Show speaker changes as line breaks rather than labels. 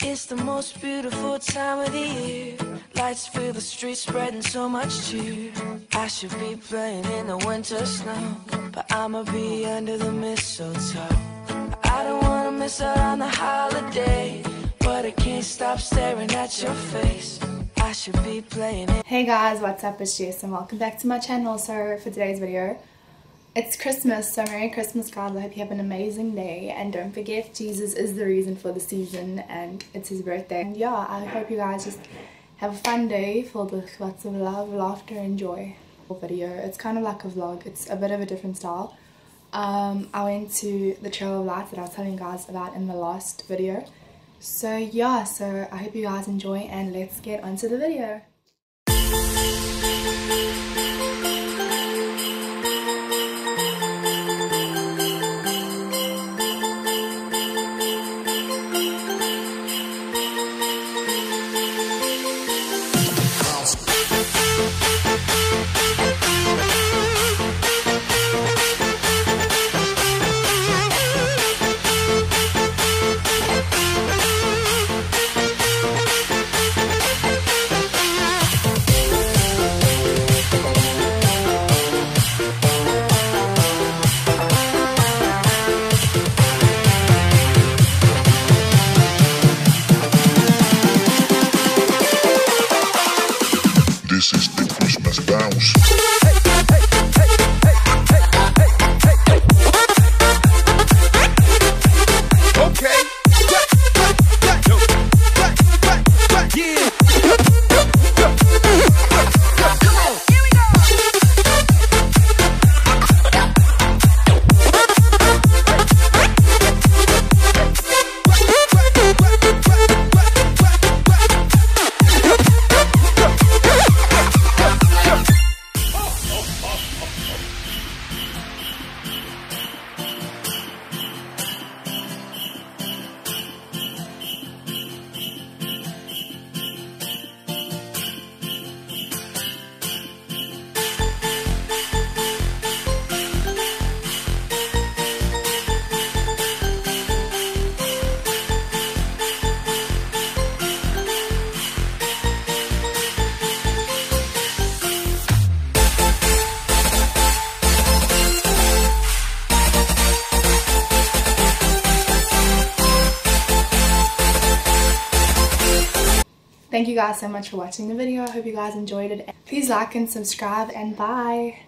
It's the most beautiful time of the year. Lights fill the streets, spreading so much cheer. I should be playing in the winter snow, but I'ma be under the mistletoe. I don't wanna miss out on the holiday, but I can't stop staring at your face. I should be playing.
Hey guys, what's up? It's and welcome back to my channel. So for today's video, it's Christmas, so Merry Christmas guys. I hope you have an amazing day and don't forget Jesus is the reason for the season and it's his birthday. And yeah, I hope you guys just have a fun day filled with lots of love, laughter and joy. Video. It's kind of like a vlog. It's a bit of a different style. Um, I went to the Trail of Lights that I was telling you guys about in the last video. So yeah, so I hope you guys enjoy and let's get onto the video.
Christmas
Thank you guys so much for watching the video. I hope you guys enjoyed it. Please like and subscribe and bye.